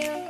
you.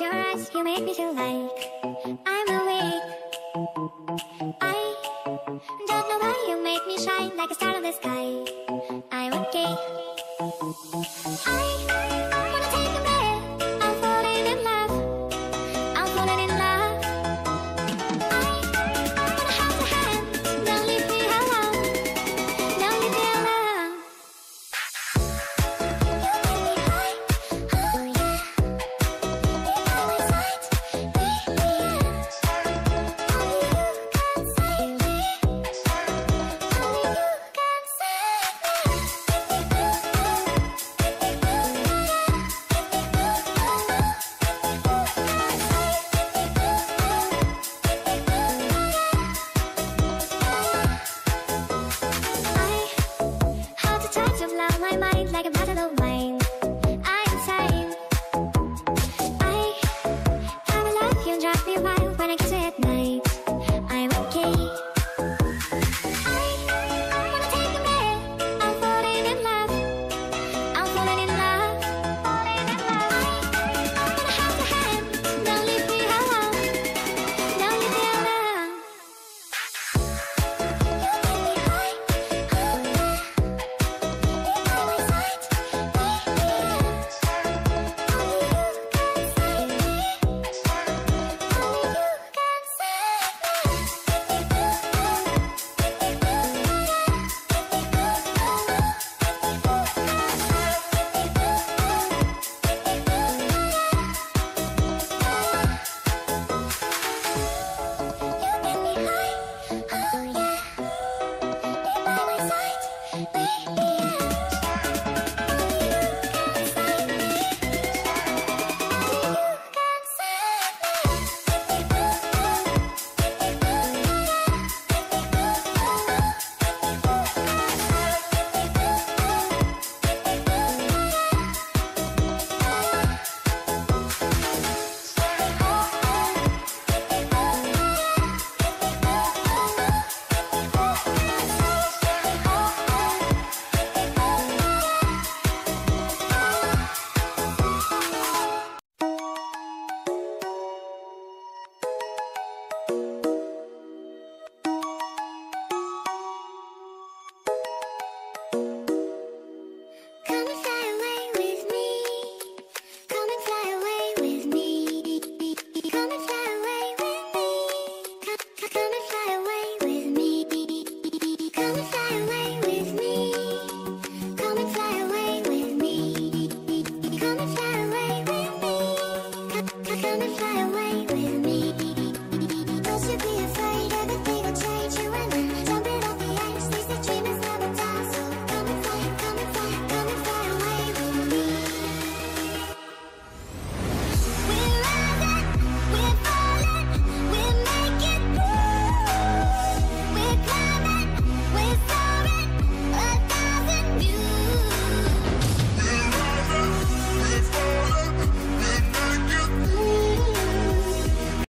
Your eyes, you make me feel like. I'm awake.